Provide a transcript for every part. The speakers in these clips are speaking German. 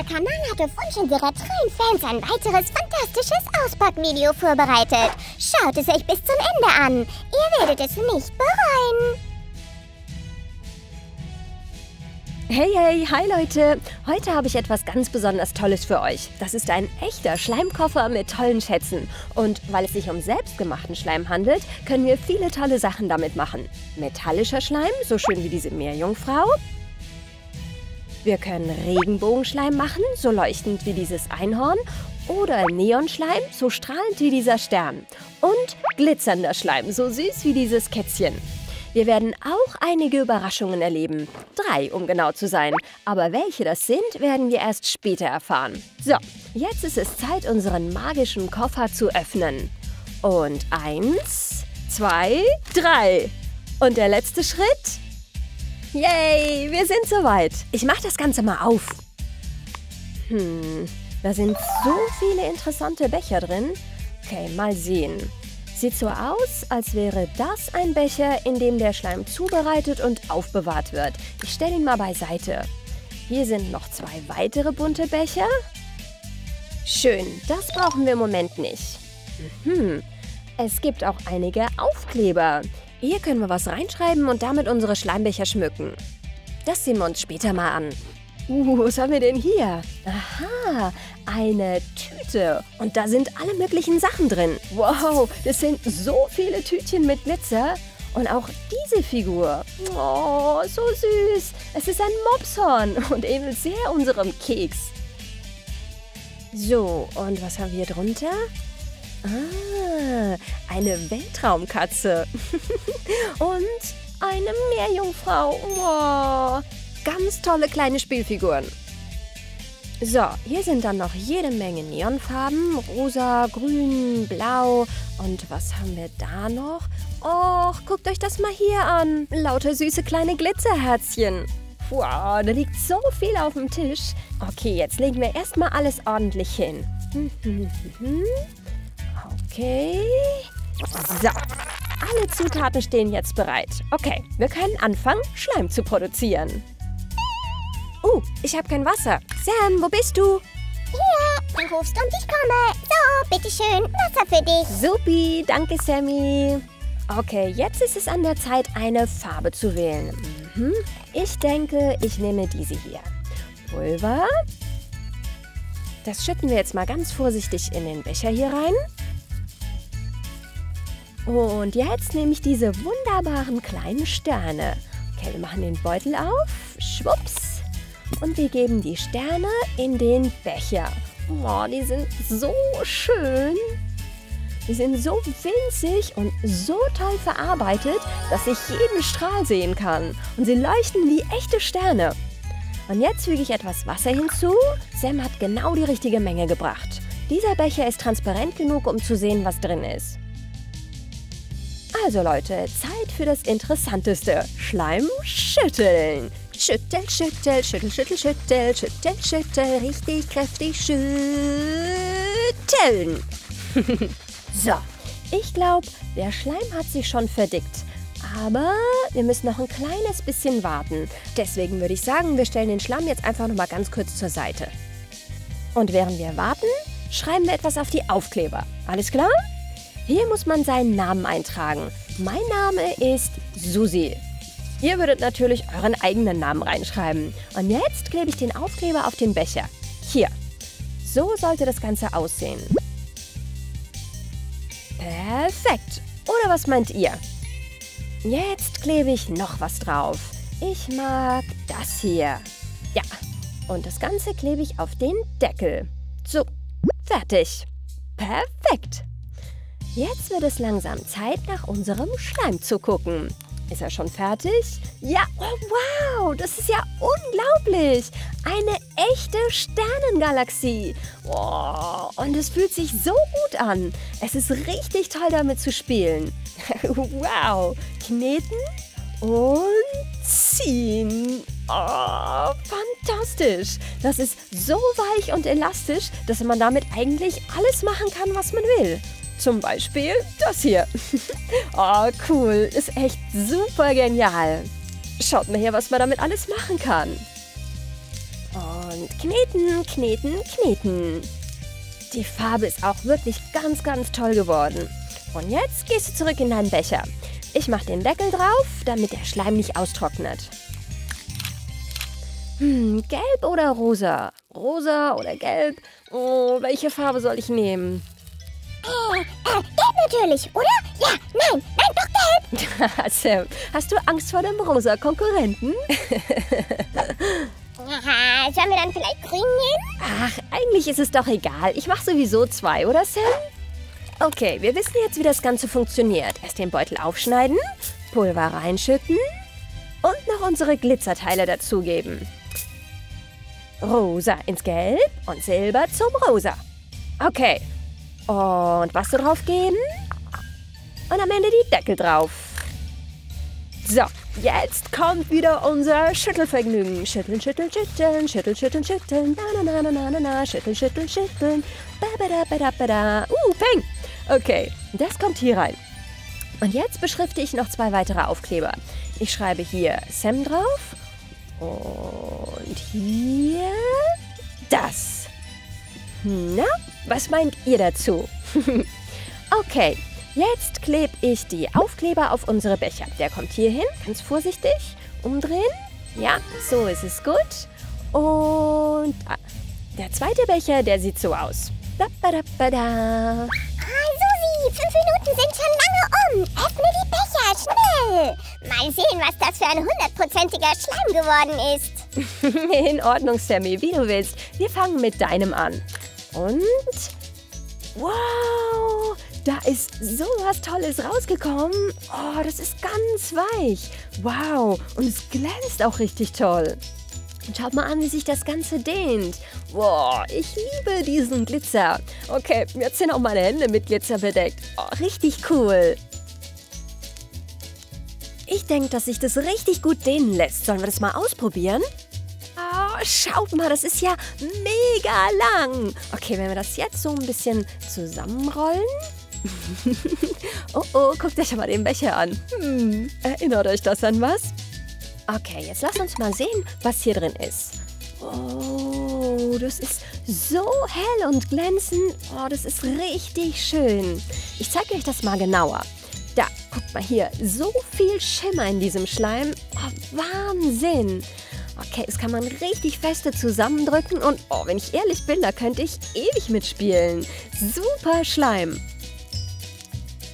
Unser Kanal hat auf Wunsch unserer treuen Fans ein weiteres fantastisches Auspackvideo vorbereitet. Schaut es euch bis zum Ende an. Ihr werdet es nicht bereuen. Hey, hey, hi Leute! Heute habe ich etwas ganz besonders Tolles für euch. Das ist ein echter Schleimkoffer mit tollen Schätzen. Und weil es sich um selbstgemachten Schleim handelt, können wir viele tolle Sachen damit machen. Metallischer Schleim, so schön wie diese Meerjungfrau. Wir können Regenbogenschleim machen, so leuchtend wie dieses Einhorn. Oder Neonschleim, so strahlend wie dieser Stern. Und glitzernder Schleim, so süß wie dieses Kätzchen. Wir werden auch einige Überraschungen erleben. Drei, um genau zu sein. Aber welche das sind, werden wir erst später erfahren. So, jetzt ist es Zeit, unseren magischen Koffer zu öffnen. Und eins, zwei, drei. Und der letzte Schritt? Yay, wir sind soweit. Ich mache das Ganze mal auf. Hm, da sind so viele interessante Becher drin. Okay, mal sehen. Sieht so aus, als wäre das ein Becher, in dem der Schleim zubereitet und aufbewahrt wird. Ich stelle ihn mal beiseite. Hier sind noch zwei weitere bunte Becher. Schön, das brauchen wir im Moment nicht. Mhm. Es gibt auch einige Aufkleber. Hier können wir was reinschreiben und damit unsere Schleimbecher schmücken. Das sehen wir uns später mal an. Uh, was haben wir denn hier? Aha, eine Tüte. Und da sind alle möglichen Sachen drin. Wow, das sind so viele Tütchen mit Glitzer. Und auch diese Figur. Oh, so süß. Es ist ein Mopshorn und ähnelt sehr unserem Keks. So, und was haben wir drunter? Ah, eine Weltraumkatze. und eine Meerjungfrau. Wow, ganz tolle kleine Spielfiguren. So, hier sind dann noch jede Menge Neonfarben. Rosa, grün, blau. Und was haben wir da noch? Och, guckt euch das mal hier an. Lauter süße kleine Glitzerherzchen. Wow, da liegt so viel auf dem Tisch. Okay, jetzt legen wir erstmal alles ordentlich hin. Okay. So, alle Zutaten stehen jetzt bereit. Okay, wir können anfangen, Schleim zu produzieren. Uh, ich habe kein Wasser. Sam, wo bist du? Hier, du rufst und ich komme. So, bitteschön, Wasser für dich. Supi, danke Sammy. Okay, jetzt ist es an der Zeit, eine Farbe zu wählen. Mhm. Ich denke, ich nehme diese hier. Pulver. Das schütten wir jetzt mal ganz vorsichtig in den Becher hier rein. Und jetzt nehme ich diese wunderbaren kleinen Sterne. Okay, wir machen den Beutel auf. Schwupps. Und wir geben die Sterne in den Becher. Oh, die sind so schön. Die sind so winzig und so toll verarbeitet, dass ich jeden Strahl sehen kann. Und sie leuchten wie echte Sterne. Und jetzt füge ich etwas Wasser hinzu. Sam hat genau die richtige Menge gebracht. Dieser Becher ist transparent genug, um zu sehen, was drin ist. Also Leute, Zeit für das Interessanteste. Schleim schütteln. Schüttel, schüttel, schüttel, schüttel, schüttel, schüttel, schüttel, richtig kräftig schütteln. so, ich glaube, der Schleim hat sich schon verdickt. Aber wir müssen noch ein kleines bisschen warten. Deswegen würde ich sagen, wir stellen den Schlamm jetzt einfach noch mal ganz kurz zur Seite. Und während wir warten, schreiben wir etwas auf die Aufkleber. Alles klar? Hier muss man seinen Namen eintragen. Mein Name ist Susi. Ihr würdet natürlich euren eigenen Namen reinschreiben. Und jetzt klebe ich den Aufkleber auf den Becher. Hier. So sollte das Ganze aussehen. Perfekt. Oder was meint ihr? Jetzt klebe ich noch was drauf. Ich mag das hier. Ja. Und das Ganze klebe ich auf den Deckel. So, fertig. Perfekt. Jetzt wird es langsam Zeit, nach unserem Schleim zu gucken. Ist er schon fertig? Ja, oh wow, das ist ja unglaublich. Eine echte Sternengalaxie. Oh, und es fühlt sich so gut an. Es ist richtig toll, damit zu spielen. wow, kneten und ziehen. Oh, fantastisch. Das ist so weich und elastisch, dass man damit eigentlich alles machen kann, was man will. Zum Beispiel das hier. oh, cool. Ist echt super genial. Schaut mal her, was man damit alles machen kann. Und kneten, kneten, kneten. Die Farbe ist auch wirklich ganz, ganz toll geworden. Und jetzt gehst du zurück in deinen Becher. Ich mache den Deckel drauf, damit der Schleim nicht austrocknet. Hm, gelb oder rosa? Rosa oder gelb? Oh, welche Farbe soll ich nehmen? Äh, äh, gelb natürlich, oder? Ja, nein, nein, doch gelb. Sam, hast du Angst vor dem rosa Konkurrenten? Aha, sollen wir dann vielleicht grün nehmen? Ach, eigentlich ist es doch egal. Ich mache sowieso zwei, oder Sam? Okay, wir wissen jetzt, wie das Ganze funktioniert. Erst den Beutel aufschneiden, Pulver reinschütten und noch unsere Glitzerteile dazugeben. Rosa ins Gelb und Silber zum Rosa. Okay. Und Wasser drauf geben. Und am Ende die Deckel drauf. So, jetzt kommt wieder unser Schüttelvergnügen. Schütteln, schütteln, schütteln, schütteln, schütteln, schütteln. Na, na, na, na, na, na, schütteln, schütteln, schütteln. Ba, ba, da, ba, da, ba, da. Uh, peng. Okay, das kommt hier rein. Und jetzt beschrifte ich noch zwei weitere Aufkleber. Ich schreibe hier Sam drauf und hier das. Na, was meint ihr dazu? okay, jetzt klebe ich die Aufkleber auf unsere Becher. Der kommt hier hin, ganz vorsichtig, umdrehen. Ja, so ist es gut. Und ah, der zweite Becher, der sieht so aus. Da, ba, da, ba, da. Ah, Susi, fünf Minuten sind schon lange um. Öffne die Becher, schnell. Mal sehen, was das für ein hundertprozentiger Schleim geworden ist. In Ordnung, Sammy, wie du willst. Wir fangen mit deinem an. Und. Wow! Da ist so was Tolles rausgekommen. Oh, das ist ganz weich. Wow! Und es glänzt auch richtig toll. Und schaut mal an, wie sich das Ganze dehnt. Wow, ich liebe diesen Glitzer. Okay, jetzt sind auch meine Hände mit Glitzer bedeckt. Oh, richtig cool. Ich denke, dass sich das richtig gut dehnen lässt. Sollen wir das mal ausprobieren? Schaut mal, das ist ja mega lang. Okay, wenn wir das jetzt so ein bisschen zusammenrollen. oh, oh, guckt euch mal den Becher an. Hm, erinnert euch das an was? Okay, jetzt lasst uns mal sehen, was hier drin ist. Oh, das ist so hell und glänzend. Oh, das ist richtig schön. Ich zeige euch das mal genauer. Da, guckt mal hier. So viel Schimmer in diesem Schleim. Oh, Wahnsinn. Okay, das kann man richtig feste zusammendrücken und, oh, wenn ich ehrlich bin, da könnte ich ewig mitspielen. Super Schleim.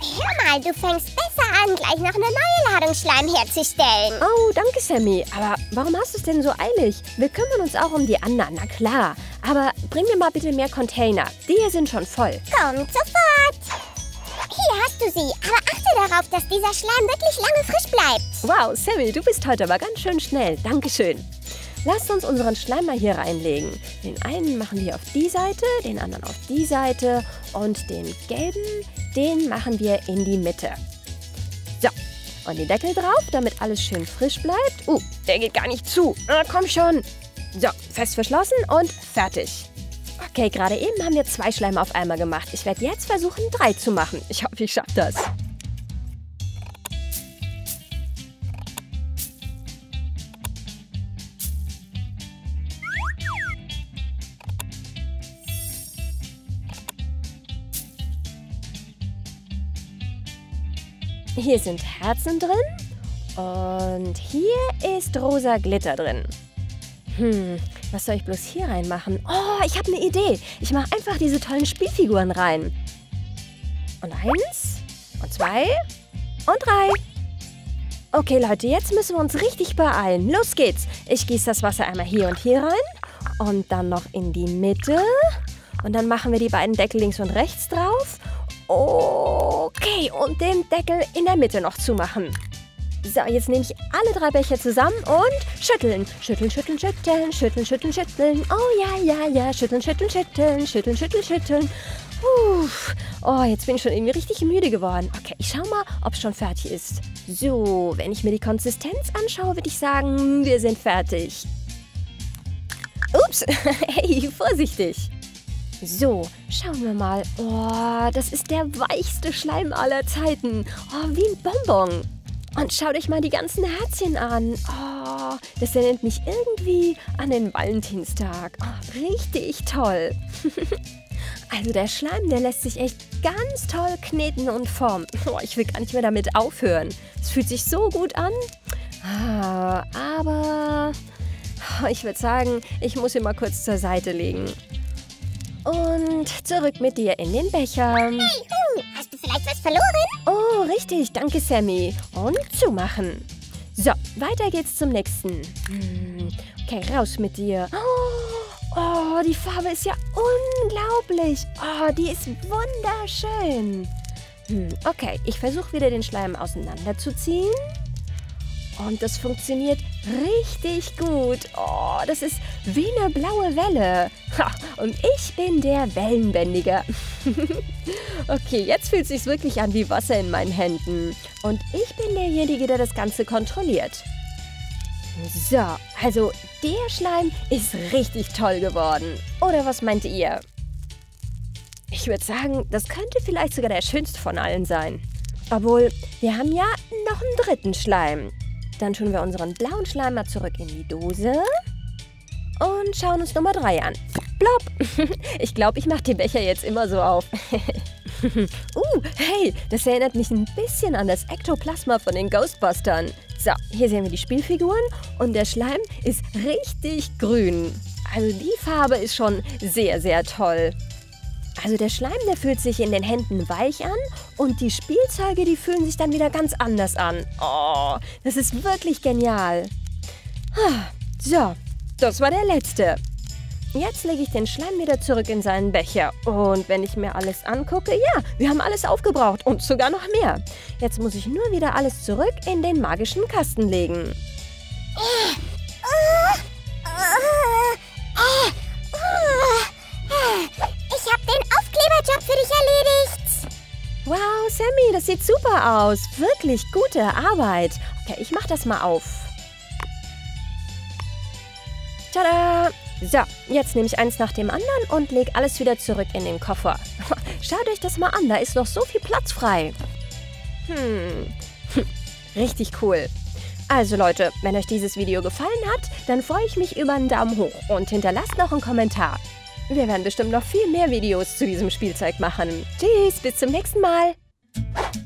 Hör mal, du fängst besser an, gleich noch eine neue Ladung Schleim herzustellen. Oh, danke, Sammy. Aber warum hast du es denn so eilig? Wir kümmern uns auch um die anderen, na klar. Aber bring mir mal bitte mehr Container. Die hier sind schon voll. Kommt sofort. Hast du sie, aber achte darauf, dass dieser Schleim wirklich lange frisch bleibt. Wow, Sammy, du bist heute aber ganz schön schnell. Dankeschön. Lasst uns unseren Schleim mal hier reinlegen. Den einen machen wir auf die Seite, den anderen auf die Seite und den gelben, den machen wir in die Mitte. So, und den Deckel drauf, damit alles schön frisch bleibt. Uh, der geht gar nicht zu. Na, komm schon. So, fest verschlossen und fertig. Okay, gerade eben haben wir zwei Schleime auf einmal gemacht. Ich werde jetzt versuchen, drei zu machen. Ich hoffe, ich schaffe das. Hier sind Herzen drin und hier ist rosa Glitter drin. Hm, was soll ich bloß hier reinmachen? Oh, ich habe eine Idee. Ich mache einfach diese tollen Spielfiguren rein. Und eins, und zwei, und drei. Okay, Leute, jetzt müssen wir uns richtig beeilen. Los geht's. Ich gieße das Wasser einmal hier und hier rein. Und dann noch in die Mitte. Und dann machen wir die beiden Deckel links und rechts drauf. Okay, und den Deckel in der Mitte noch zumachen. So, jetzt nehme ich alle drei Becher zusammen und schütteln. Schütteln, schütteln, schütteln, schütteln, schütteln, schütteln. Oh ja, ja, ja, schütteln, schütteln, schütteln, schütteln, schütteln, schütteln. Uff. Oh, jetzt bin ich schon irgendwie richtig müde geworden. Okay, ich schau mal, ob es schon fertig ist. So, wenn ich mir die Konsistenz anschaue, würde ich sagen, wir sind fertig. Ups, hey, vorsichtig. So, schauen wir mal. Oh, das ist der weichste Schleim aller Zeiten. Oh, wie ein Bonbon. Und schaut euch mal die ganzen Herzchen an. Oh, das erinnert mich irgendwie an den Valentinstag. Oh, richtig toll. also der Schleim, der lässt sich echt ganz toll kneten und formen. Oh, ich will gar nicht mehr damit aufhören. Es fühlt sich so gut an. Ah, aber ich würde sagen, ich muss ihn mal kurz zur Seite legen. Und zurück mit dir in den Becher. Hey, Hu, hast du vielleicht was verloren? Oh, richtig. Danke, Sammy. Und zumachen. So, weiter geht's zum nächsten. Hm, okay, raus mit dir. Oh, oh, die Farbe ist ja unglaublich. Oh, die ist wunderschön. Hm, okay, ich versuche wieder den Schleim auseinanderzuziehen. Und das funktioniert richtig gut. Oh, das ist wie eine blaue Welle. Ha, und ich bin der Wellenbändiger. okay, jetzt fühlt es sich wirklich an wie Wasser in meinen Händen. Und ich bin derjenige, der das Ganze kontrolliert. So, also der Schleim ist richtig toll geworden. Oder was meint ihr? Ich würde sagen, das könnte vielleicht sogar der schönste von allen sein. Obwohl, wir haben ja noch einen dritten Schleim. Dann tun wir unseren blauen Schleim mal zurück in die Dose und schauen uns Nummer 3 an. Blob! Ich glaube, ich mache die Becher jetzt immer so auf. uh, hey, das erinnert mich ein bisschen an das Ektoplasma von den Ghostbustern. So, hier sehen wir die Spielfiguren und der Schleim ist richtig grün. Also die Farbe ist schon sehr, sehr toll. Also der Schleim, der fühlt sich in den Händen weich an und die Spielzeuge, die fühlen sich dann wieder ganz anders an. Oh, das ist wirklich genial. Ah, so, das war der letzte. Jetzt lege ich den Schleim wieder zurück in seinen Becher. Und wenn ich mir alles angucke, ja, wir haben alles aufgebraucht und sogar noch mehr. Jetzt muss ich nur wieder alles zurück in den magischen Kasten legen. Ich Sammy, das sieht super aus. Wirklich gute Arbeit. Okay, ich mache das mal auf. Tada! So, jetzt nehme ich eins nach dem anderen und lege alles wieder zurück in den Koffer. Schaut euch das mal an, da ist noch so viel Platz frei. Hm, richtig cool. Also Leute, wenn euch dieses Video gefallen hat, dann freue ich mich über einen Daumen hoch und hinterlasst noch einen Kommentar. Wir werden bestimmt noch viel mehr Videos zu diesem Spielzeug machen. Tschüss, bis zum nächsten Mal. you